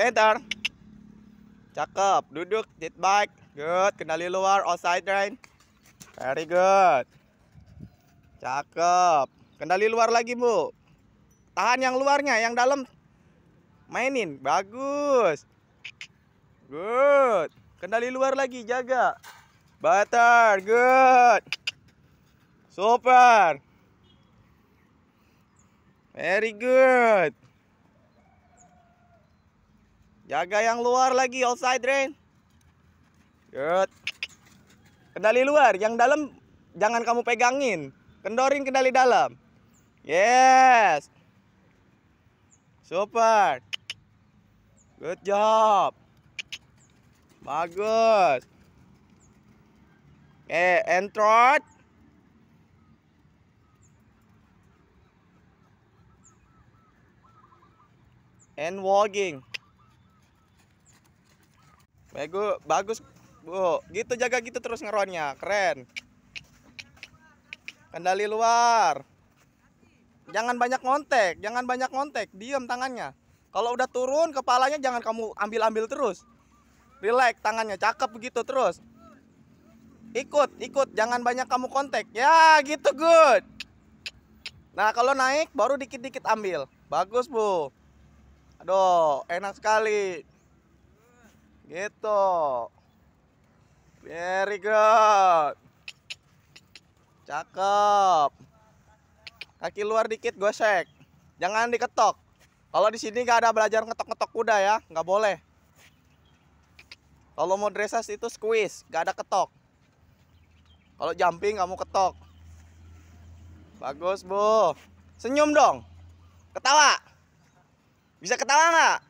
Enter. Cakep. Duduk. Sit back. Good. Kendali luar. Outside train. Very good. Cakep. Kendali luar lagi, Bu. Tahan yang luarnya, yang dalam mainin. Bagus. Good. Kendali luar lagi, jaga. Butter. Good. Super. Very good. Jaga yang luar lagi, outside rain. Good. Kendali luar, yang dalam jangan kamu pegangin. Kendorin kendali dalam. Yes. Super. Good job. Bagus. Eh, and trot. And walking. Bagus, bagus, Bu. Gitu jaga gitu terus ngeronnya. Keren. Kendali luar. Jangan banyak ngontek, jangan banyak ngontek. Diam tangannya. Kalau udah turun kepalanya jangan kamu ambil-ambil terus. Relax tangannya, cakep begitu terus. Ikut, ikut, jangan banyak kamu kontak. Ya, gitu good. Nah, kalau naik baru dikit-dikit ambil. Bagus, Bu. Aduh, enak sekali. Gitu. Very good. Cakep. Kaki luar dikit gosek. Jangan diketok. Kalau di sini nggak ada belajar ngetok-ngetok kuda ya, nggak boleh. Kalau mau dressage itu squeeze, nggak ada ketok. Kalau jumping kamu ketok. Bagus, Bu. Senyum dong. Ketawa. Bisa ketawa nggak?